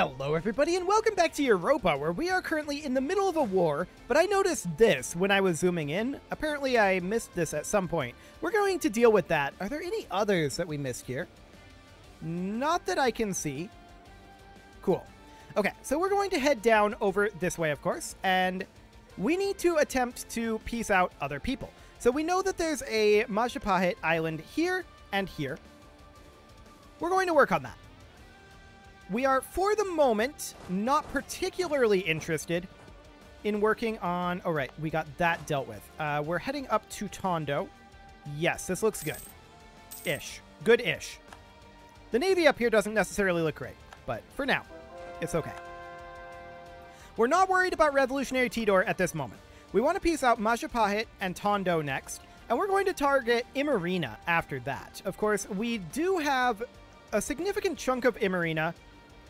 Hello, everybody, and welcome back to Europa, where we are currently in the middle of a war. But I noticed this when I was zooming in. Apparently, I missed this at some point. We're going to deal with that. Are there any others that we missed here? Not that I can see. Cool. Okay, so we're going to head down over this way, of course, and we need to attempt to piece out other people. So we know that there's a Majapahit island here and here. We're going to work on that. We are, for the moment, not particularly interested in working on... Oh, right, we got that dealt with. Uh, we're heading up to Tondo. Yes, this looks good. Ish. Good-ish. The Navy up here doesn't necessarily look great, but for now, it's okay. We're not worried about Revolutionary Tidore at this moment. We want to piece out Majapahit and Tondo next, and we're going to target Imerina after that. Of course, we do have a significant chunk of Imerina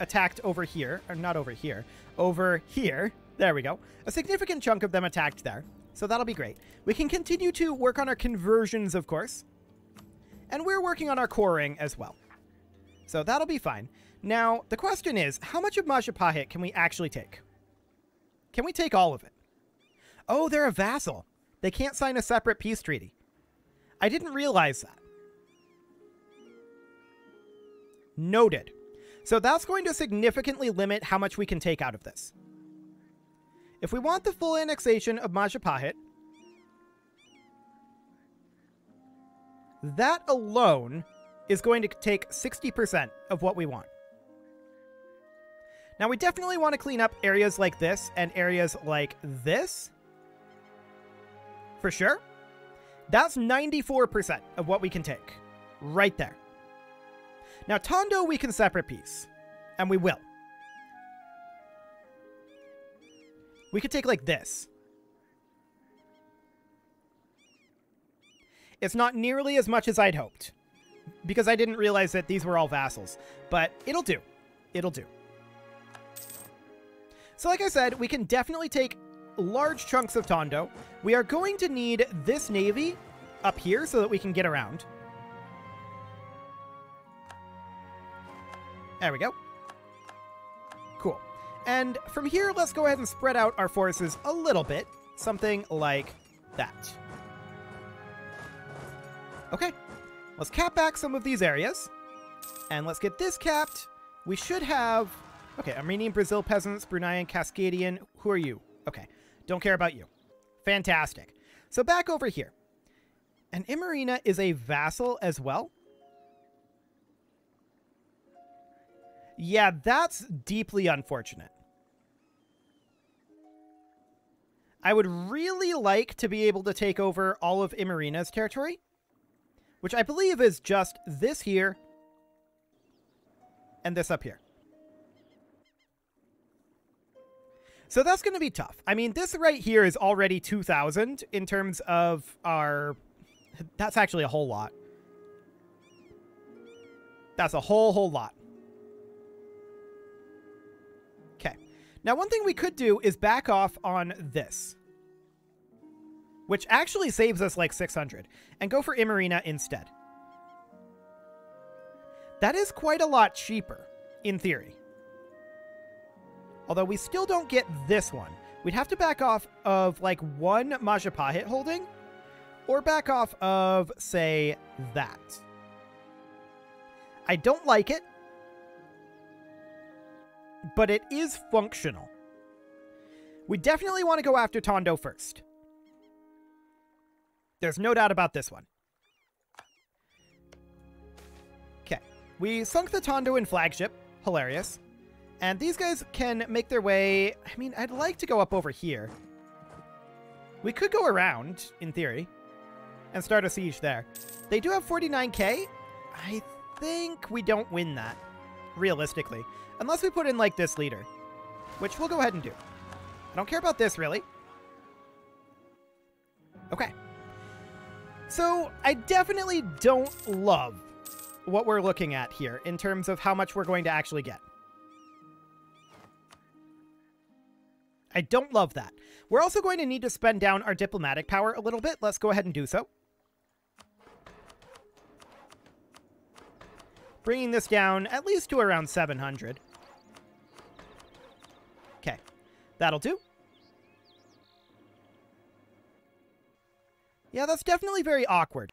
attacked over here, or not over here, over here. There we go. A significant chunk of them attacked there. So that'll be great. We can continue to work on our conversions, of course. And we're working on our coring as well. So that'll be fine. Now, the question is, how much of Majapahit can we actually take? Can we take all of it? Oh, they're a vassal. They can't sign a separate peace treaty. I didn't realize that. Noted. So that's going to significantly limit how much we can take out of this. If we want the full annexation of Majapahit, that alone is going to take 60% of what we want. Now, we definitely want to clean up areas like this and areas like this. For sure. That's 94% of what we can take. Right there. Now, Tondo we can separate piece. And we will. We could take like this. It's not nearly as much as I'd hoped. Because I didn't realize that these were all vassals. But it'll do. It'll do. So like I said, we can definitely take large chunks of Tondo. We are going to need this navy up here so that we can get around. There we go. Cool. And from here, let's go ahead and spread out our forces a little bit. Something like that. Okay. Let's cap back some of these areas. And let's get this capped. We should have... Okay, Armenian, Brazil peasants, Bruneian, Cascadian. Who are you? Okay. Don't care about you. Fantastic. So back over here. And Imerina is a vassal as well. Yeah, that's deeply unfortunate. I would really like to be able to take over all of Imerina's territory, which I believe is just this here and this up here. So that's going to be tough. I mean, this right here is already 2,000 in terms of our... That's actually a whole lot. That's a whole, whole lot. Now, one thing we could do is back off on this, which actually saves us like 600, and go for Imerina instead. That is quite a lot cheaper, in theory. Although we still don't get this one. We'd have to back off of like one Majapahit holding, or back off of, say, that. I don't like it, but it is functional. We definitely want to go after Tondo first. There's no doubt about this one. Okay. We sunk the Tondoan flagship. Hilarious. And these guys can make their way... I mean, I'd like to go up over here. We could go around, in theory, and start a siege there. They do have 49k. I think we don't win that, realistically. Unless we put in, like, this leader. Which we'll go ahead and do. I don't care about this, really. Okay. So, I definitely don't love what we're looking at here in terms of how much we're going to actually get. I don't love that. We're also going to need to spend down our diplomatic power a little bit. Let's go ahead and do so. Bringing this down at least to around 700. Okay, that'll do. Yeah, that's definitely very awkward.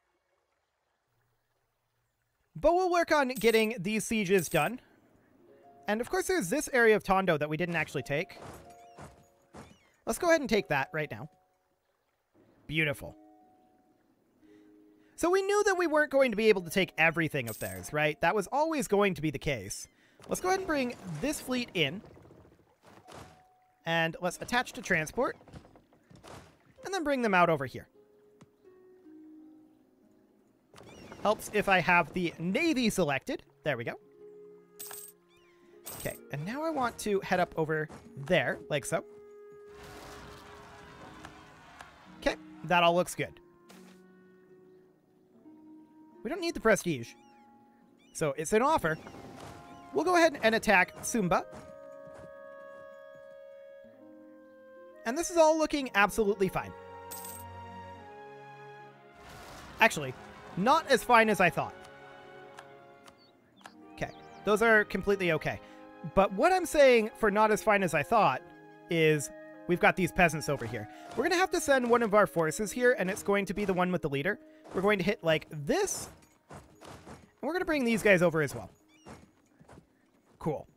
But we'll work on getting these sieges done. And of course there's this area of Tondo that we didn't actually take. Let's go ahead and take that right now. Beautiful. So we knew that we weren't going to be able to take everything of theirs, right? That was always going to be the case. Let's go ahead and bring this fleet in. And let's attach to transport. And then bring them out over here. Helps if I have the Navy selected. There we go. Okay, and now I want to head up over there, like so. Okay, that all looks good. We don't need the prestige. So it's an offer. We'll go ahead and attack Sumba. And this is all looking absolutely fine. Actually, not as fine as I thought. Okay, those are completely okay. But what I'm saying for not as fine as I thought is we've got these peasants over here. We're going to have to send one of our forces here, and it's going to be the one with the leader. We're going to hit like this, and we're going to bring these guys over as well. Cool.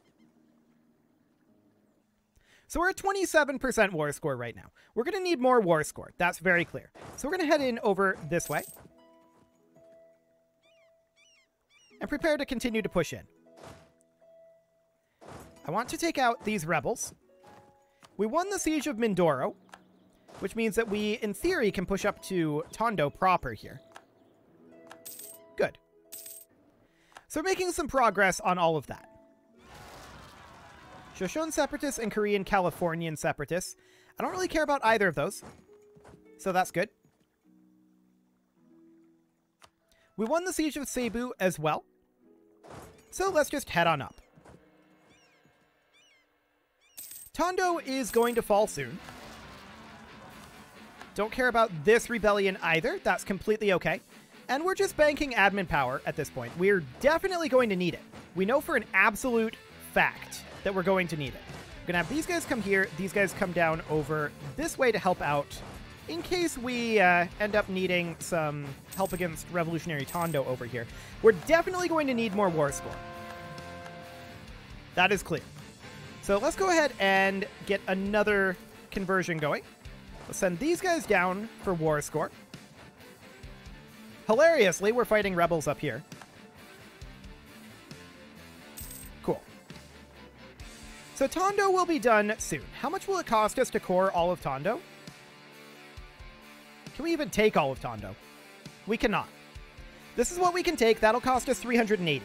So we're at 27% war score right now. We're going to need more war score. That's very clear. So we're going to head in over this way. And prepare to continue to push in. I want to take out these rebels. We won the Siege of Mindoro, which means that we, in theory, can push up to Tondo proper here. Good. So we're making some progress on all of that. Shoshone Separatists and Korean Californian Separatists. I don't really care about either of those. So that's good. We won the Siege of Cebu as well. So let's just head on up. Tondo is going to fall soon. Don't care about this rebellion either. That's completely okay. And we're just banking admin power at this point. We're definitely going to need it. We know for an absolute fact that we're going to need it. We're going to have these guys come here, these guys come down over this way to help out in case we uh, end up needing some help against Revolutionary Tondo over here. We're definitely going to need more war score. That is clear. So let's go ahead and get another conversion going. Let's send these guys down for war score. Hilariously, we're fighting rebels up here. So Tondo will be done soon. How much will it cost us to core all of Tondo? Can we even take all of Tondo? We cannot. This is what we can take. That'll cost us 380.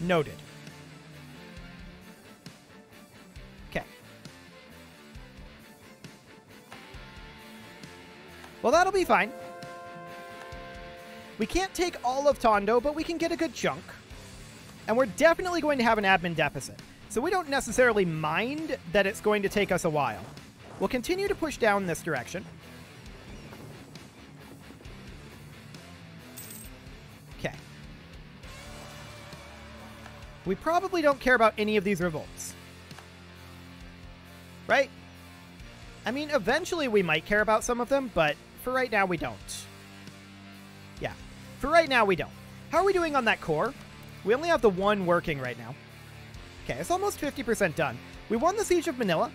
Noted. Okay. Well, that'll be fine. We can't take all of Tondo, but we can get a good chunk. And we're definitely going to have an admin deficit. So we don't necessarily mind that it's going to take us a while. We'll continue to push down this direction. Okay. We probably don't care about any of these revolts. Right? I mean, eventually we might care about some of them, but for right now, we don't. Yeah. For right now, we don't. How are we doing on that core? We only have the one working right now. Okay, it's almost 50% done. We won the Siege of Manila,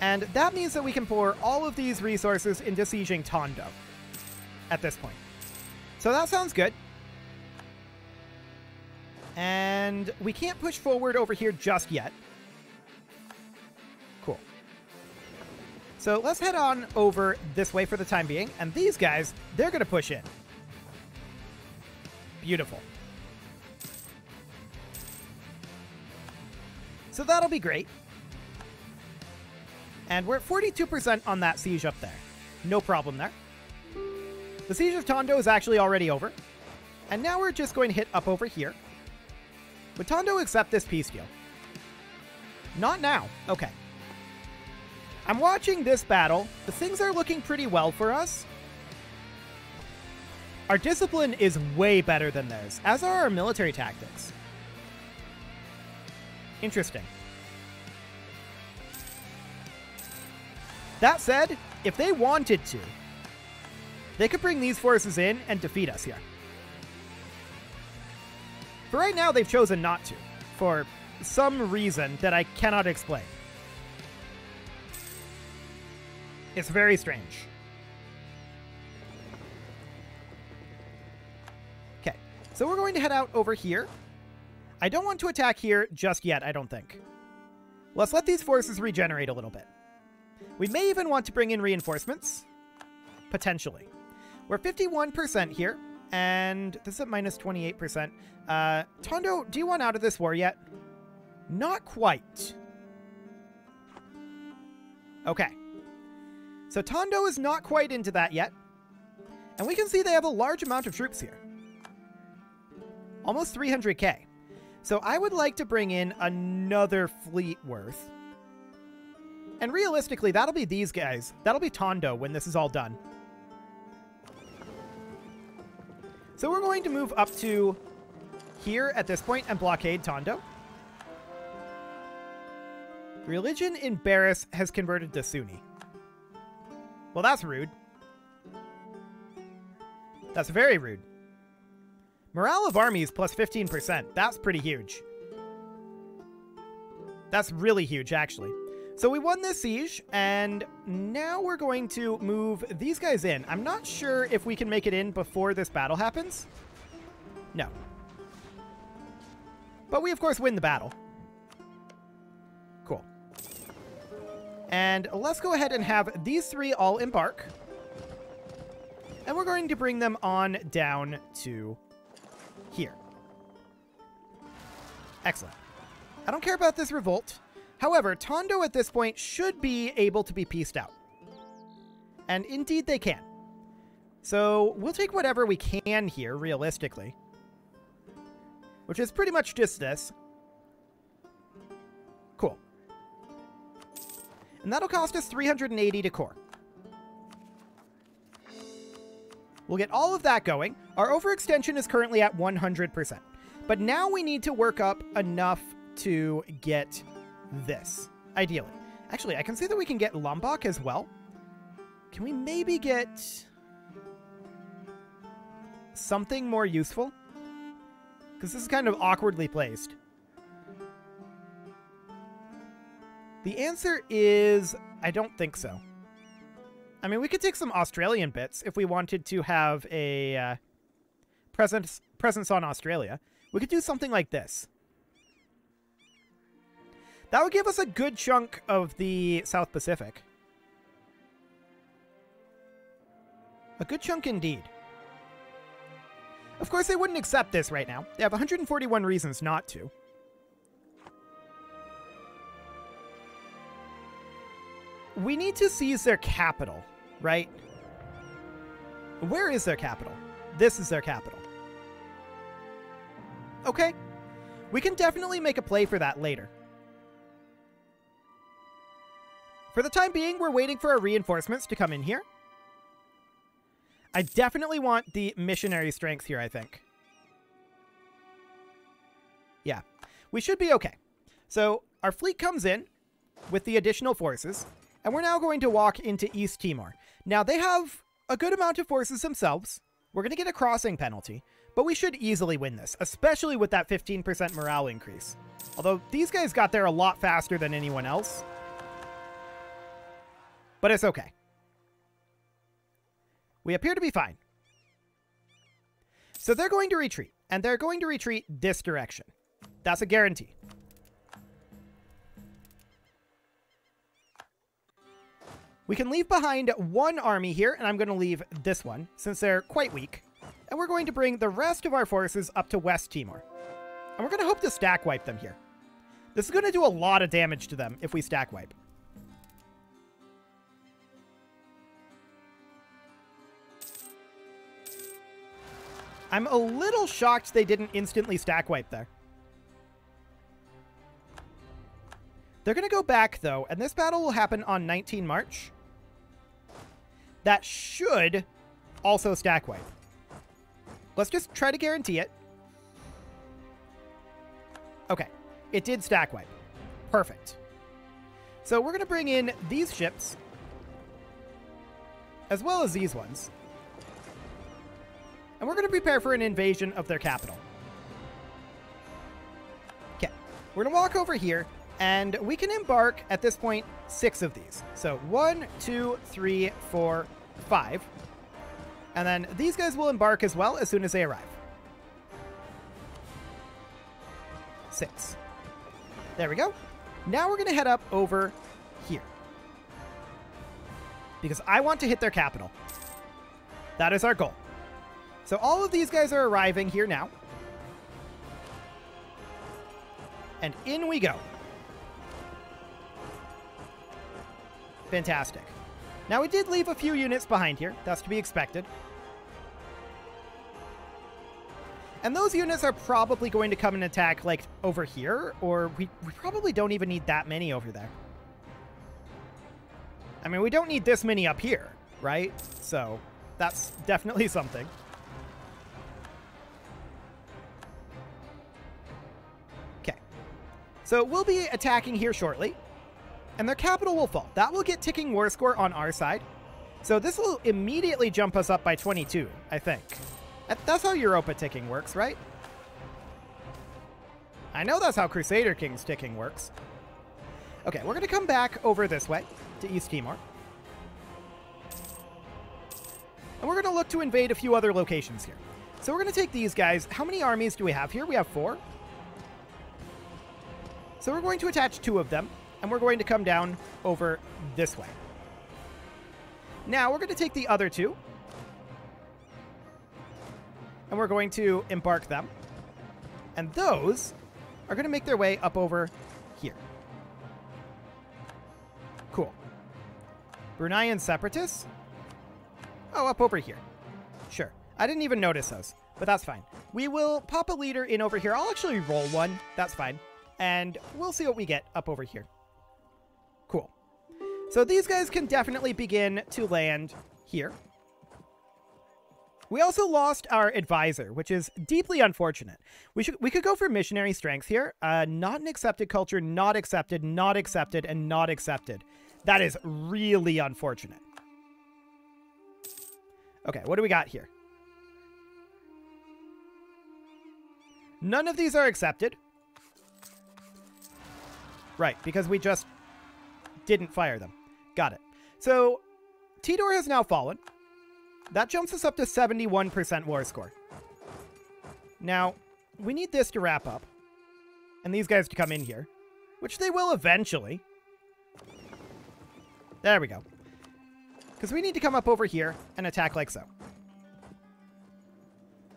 and that means that we can pour all of these resources into sieging Tondo at this point. So that sounds good. And we can't push forward over here just yet. Cool. So let's head on over this way for the time being. And these guys, they're going to push in. Beautiful. So that'll be great. And we're at 42% on that siege up there. No problem there. The siege of Tondo is actually already over. And now we're just going to hit up over here. Would Tondo accept this peace deal? Not now. Okay. I'm watching this battle. The things are looking pretty well for us. Our discipline is way better than theirs, as are our military tactics. Interesting. That said, if they wanted to, they could bring these forces in and defeat us here. But right now, they've chosen not to, for some reason that I cannot explain. It's very strange. Okay, so we're going to head out over here. I don't want to attack here just yet, I don't think. Let's let these forces regenerate a little bit. We may even want to bring in reinforcements. Potentially. We're 51% here, and this is at minus 28%. Uh, Tondo, do you want out of this war yet? Not quite. Okay. So Tondo is not quite into that yet. And we can see they have a large amount of troops here. Almost 300k. So I would like to bring in another fleet worth. And realistically, that'll be these guys. That'll be Tondo when this is all done. So we're going to move up to here at this point and blockade Tondo. Religion in Barris has converted to Sunni. Well, that's rude. That's very rude. Morale of armies plus 15%. That's pretty huge. That's really huge, actually. So we won this siege, and now we're going to move these guys in. I'm not sure if we can make it in before this battle happens. No. But we, of course, win the battle. Cool. And let's go ahead and have these three all embark. And we're going to bring them on down to Excellent. I don't care about this revolt. However, Tondo at this point should be able to be pieced out. And indeed they can. So we'll take whatever we can here, realistically. Which is pretty much just this. Cool. And that'll cost us 380 to core. We'll get all of that going. Our overextension is currently at 100%. But now we need to work up enough to get this, ideally. Actually, I can see that we can get Lombok as well. Can we maybe get something more useful? Because this is kind of awkwardly placed. The answer is I don't think so. I mean, we could take some Australian bits if we wanted to have a uh, presence presence on Australia. We could do something like this. That would give us a good chunk of the South Pacific. A good chunk indeed. Of course, they wouldn't accept this right now. They have 141 reasons not to. We need to seize their capital, right? Where is their capital? This is their capital. Okay. We can definitely make a play for that later. For the time being, we're waiting for our reinforcements to come in here. I definitely want the missionary strength here, I think. Yeah, we should be okay. So our fleet comes in with the additional forces, and we're now going to walk into East Timor. Now, they have a good amount of forces themselves. We're going to get a crossing penalty, but we should easily win this, especially with that 15% morale increase. Although these guys got there a lot faster than anyone else. But it's okay. We appear to be fine. So they're going to retreat, and they're going to retreat this direction. That's a guarantee. We can leave behind one army here, and I'm going to leave this one, since they're quite weak. And we're going to bring the rest of our forces up to West Timor. And we're going to hope to stack wipe them here. This is going to do a lot of damage to them if we stack wipe. I'm a little shocked they didn't instantly stack wipe there. They're going to go back, though, and this battle will happen on 19 March. That should also stack wipe. Let's just try to guarantee it. Okay. It did stack wipe. Perfect. So we're going to bring in these ships, as well as these ones. And we're going to prepare for an invasion of their capital. Okay, we're going to walk over here, and we can embark, at this point, six of these. So one, two, three, four, five. And then these guys will embark as well as soon as they arrive. Six. There we go. Now we're going to head up over here. Because I want to hit their capital. That is our goal. So all of these guys are arriving here now. And in we go. Fantastic. Now we did leave a few units behind here. That's to be expected. And those units are probably going to come and attack, like, over here, or we, we probably don't even need that many over there. I mean, we don't need this many up here, right? So, that's definitely something. Okay. So, we'll be attacking here shortly, and their capital will fall. That will get ticking war score on our side. So, this will immediately jump us up by 22, I think. That's how Europa ticking works, right? I know that's how Crusader King's ticking works. Okay, we're going to come back over this way to East Timor. And we're going to look to invade a few other locations here. So we're going to take these guys. How many armies do we have here? We have four. So we're going to attach two of them, and we're going to come down over this way. Now we're going to take the other two, and we're going to embark them. And those are going to make their way up over here. Cool. Bruneian Separatists? Oh, up over here. Sure. I didn't even notice those, but that's fine. We will pop a leader in over here. I'll actually roll one. That's fine. And we'll see what we get up over here. Cool. So these guys can definitely begin to land here. We also lost our advisor, which is deeply unfortunate. We should we could go for missionary strength here. Uh, not an accepted culture, not accepted, not accepted, and not accepted. That is really unfortunate. Okay, what do we got here? None of these are accepted. Right, because we just didn't fire them. Got it. So, Tidore has now fallen. That jumps us up to 71% war score. Now, we need this to wrap up. And these guys to come in here. Which they will eventually. There we go. Because we need to come up over here and attack like so.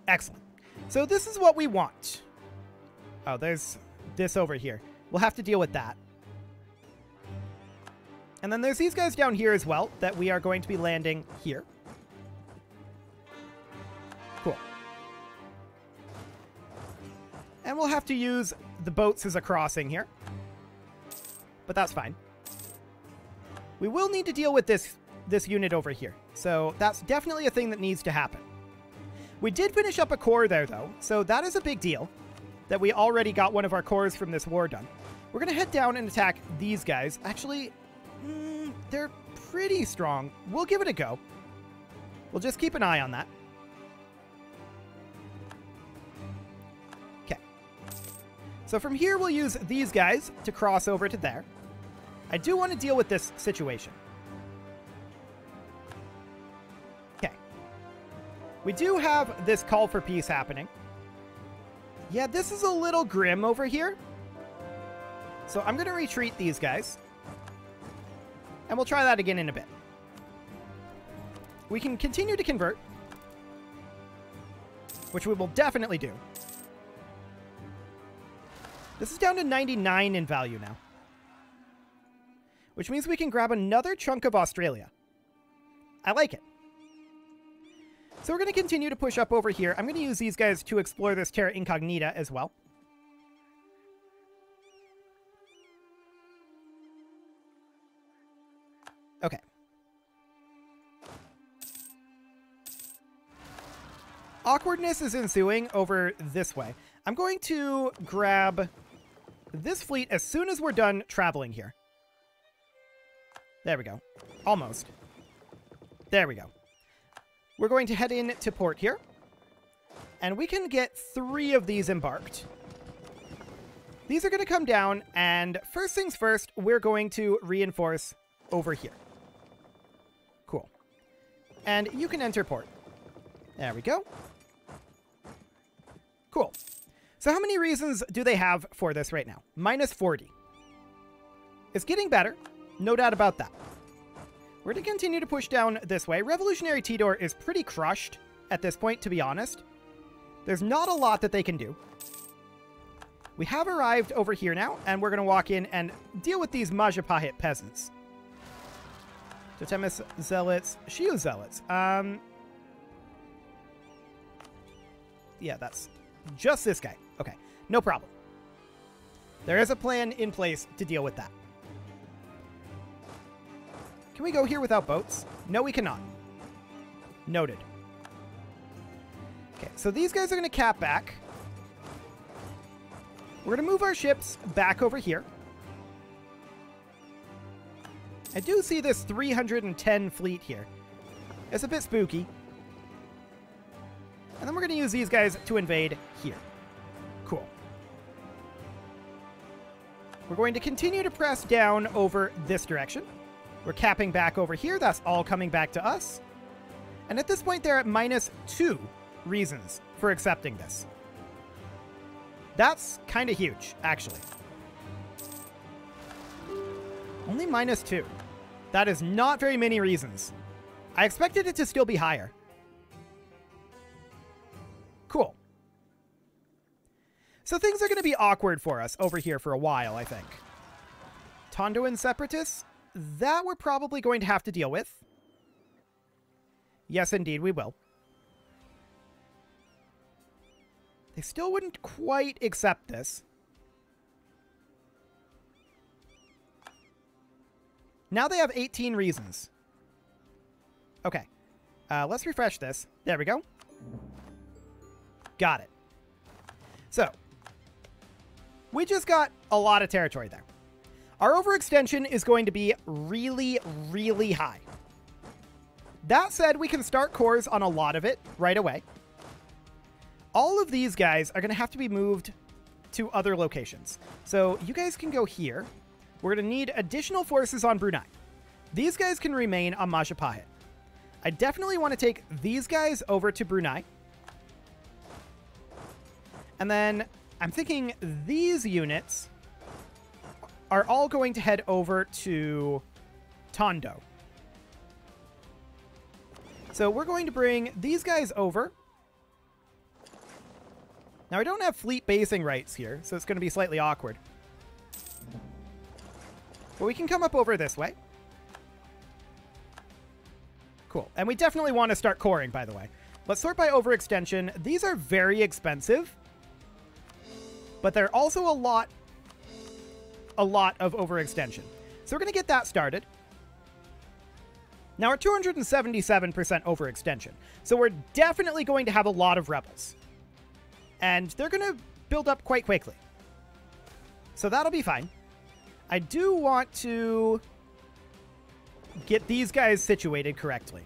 Excellent. So this is what we want. Oh, there's this over here. We'll have to deal with that. And then there's these guys down here as well that we are going to be landing here. Cool. And we'll have to use the boats as a crossing here. But that's fine. We will need to deal with this, this unit over here. So that's definitely a thing that needs to happen. We did finish up a core there, though, so that is a big deal that we already got one of our cores from this war done. We're going to head down and attack these guys. Actually, mm, they're pretty strong. We'll give it a go. We'll just keep an eye on that. Okay. So from here, we'll use these guys to cross over to there. I do want to deal with this situation. Okay. We do have this call for peace happening. Yeah, this is a little grim over here. So I'm going to retreat these guys. And we'll try that again in a bit. We can continue to convert. Which we will definitely do. This is down to 99 in value now. Which means we can grab another chunk of Australia. I like it. So we're going to continue to push up over here. I'm going to use these guys to explore this Terra Incognita as well. Awkwardness is ensuing over this way. I'm going to grab this fleet as soon as we're done traveling here. There we go. Almost. There we go. We're going to head in to port here. And we can get three of these embarked. These are going to come down, and first things first, we're going to reinforce over here. Cool. And you can enter port. There we go. Cool. So how many reasons do they have for this right now? Minus 40. It's getting better. No doubt about that. We're to continue to push down this way. Revolutionary Tidore is pretty crushed at this point, to be honest. There's not a lot that they can do. We have arrived over here now, and we're going to walk in and deal with these Majapahit peasants. Totemist Zealots, Shield Zealots. Um, yeah, that's just this guy. Okay, no problem. There is a plan in place to deal with that. Can we go here without boats? No, we cannot. Noted. Okay, so these guys are going to cap back. We're going to move our ships back over here. I do see this 310 fleet here. It's a bit spooky. And then we're going to use these guys to invade here. Cool. We're going to continue to press down over this direction. We're capping back over here. That's all coming back to us. And at this point, they're at minus two reasons for accepting this. That's kind of huge, actually. Only minus two. That is not very many reasons. I expected it to still be higher. Cool. So things are going to be awkward for us over here for a while, I think. Tondoan Separatists? That we're probably going to have to deal with. Yes, indeed, we will. They still wouldn't quite accept this. Now they have 18 reasons. Okay. Uh, let's refresh this. There we go. Got it. So, we just got a lot of territory there. Our overextension is going to be really, really high. That said, we can start cores on a lot of it right away all of these guys are going to have to be moved to other locations. So you guys can go here. We're going to need additional forces on Brunei. These guys can remain on Majapahit. I definitely want to take these guys over to Brunei. And then I'm thinking these units are all going to head over to Tondo. So we're going to bring these guys over. Now, I don't have fleet basing rights here, so it's going to be slightly awkward. But we can come up over this way. Cool. And we definitely want to start coring, by the way. Let's sort by overextension. These are very expensive, but they're also a lot, a lot of overextension. So we're going to get that started. Now we're 277% overextension, so we're definitely going to have a lot of rebels and they're going to build up quite quickly. So that'll be fine. I do want to get these guys situated correctly.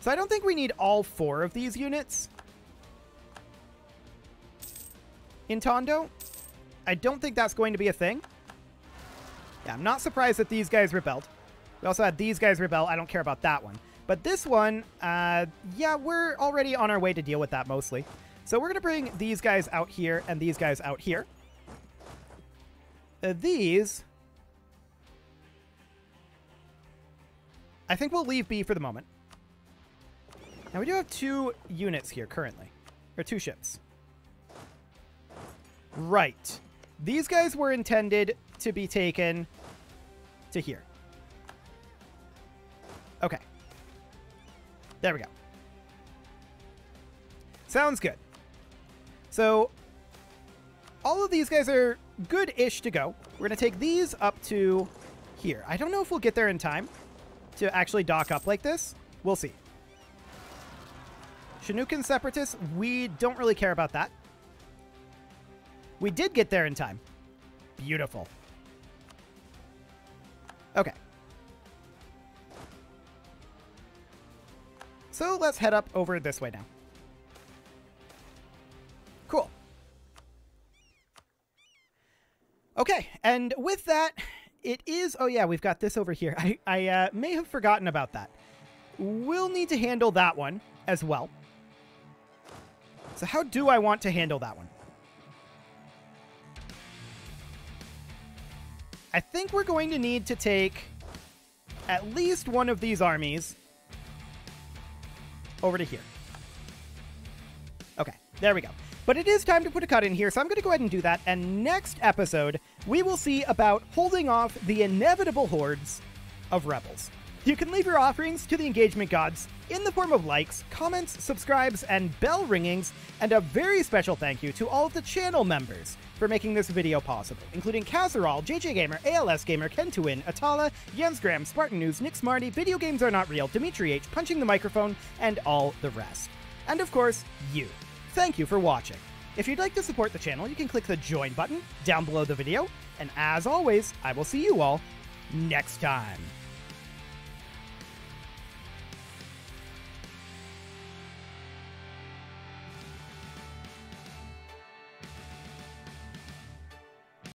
So I don't think we need all four of these units in Tondo. I don't think that's going to be a thing. Yeah, I'm not surprised that these guys rebelled. We also had these guys rebel. I don't care about that one. But this one, uh, yeah, we're already on our way to deal with that mostly. So we're going to bring these guys out here and these guys out here. Uh, these... I think we'll leave B for the moment. Now we do have two units here currently. Or two ships. Right. These guys were intended to be taken to here. Okay. There we go. Sounds good. So all of these guys are good-ish to go. We're going to take these up to here. I don't know if we'll get there in time to actually dock up like this. We'll see. Chinookan Separatists, we don't really care about that. We did get there in time. Beautiful. Okay. So let's head up over this way now. Cool. Okay, and with that, it is... Oh yeah, we've got this over here. I, I uh, may have forgotten about that. We'll need to handle that one as well. So how do I want to handle that one? I think we're going to need to take at least one of these armies over to here. Okay, there we go. But it is time to put a cut in here, so I'm going to go ahead and do that. And next episode, we will see about holding off the inevitable hordes of rebels. You can leave your offerings to the engagement gods in the form of likes, comments, subscribes, and bell ringings, and a very special thank you to all of the channel members for making this video possible, including Casserole, JJ Gamer, ALS Gamer, Kentuin, Atala, Jens Graham, Spartan News, Nick Smarty, Video Games Are Not Real, Dimitri H, Punching the Microphone, and all the rest. And of course, you. Thank you for watching. If you'd like to support the channel, you can click the join button down below the video, and as always, I will see you all next time.